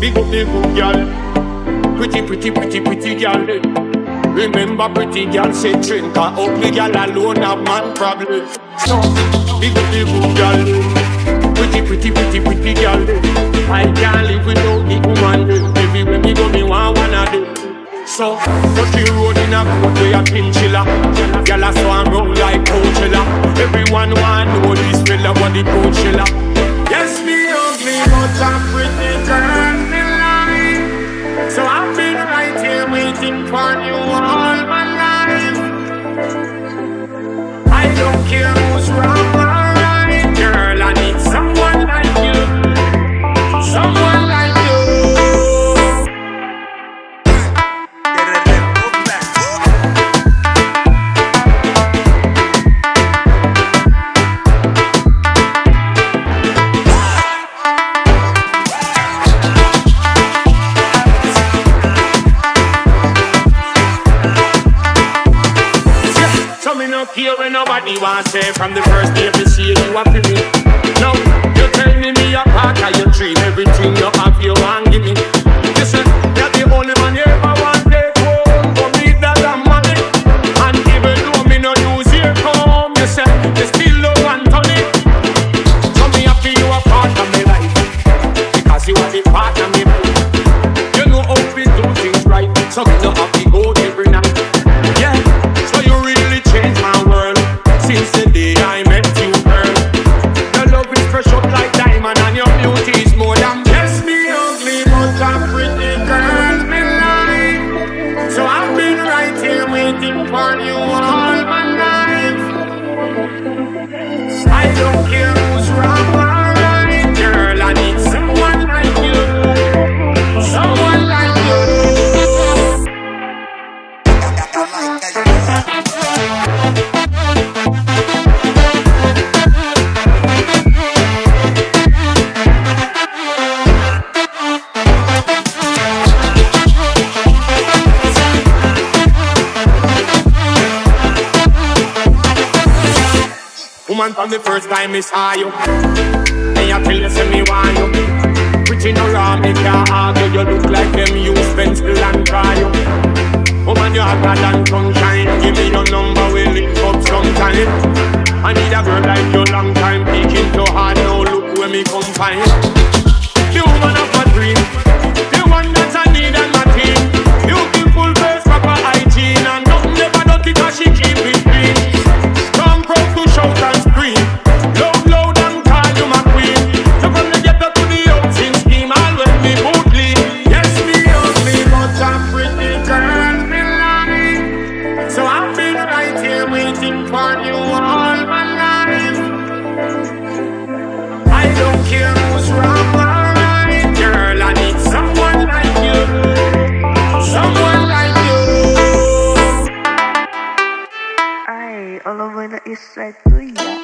big up the good girl. Pretty, pretty, pretty, pretty girl. Remember pretty girl say drink a ugly girl alone have man problem. So big up the good girl. Pretty, pretty, pretty, pretty girl. I can't live without the woman. Everywhere me go, me want one of them. So, country road in a coat where a chinchilla Gyal a swarm round like Coachella Everyone want know this fella what the Coachella Yes, me ugly but I'm nobody want say From the first day me see you a for me Woman, from the first time me saw you And you tell you say me want you? Pretty no wrong, me can't argue. You look like them use pencil and draw you. Woman, you hotter than sunshine. Give me your number, we'll link up sometime I need a girl like you long time. Peeking so hard, now look where me come find waiting for you all my life. I don't care who's wrong or right, girl. I need someone like you, someone like you. Aye, all over the east side, booyah.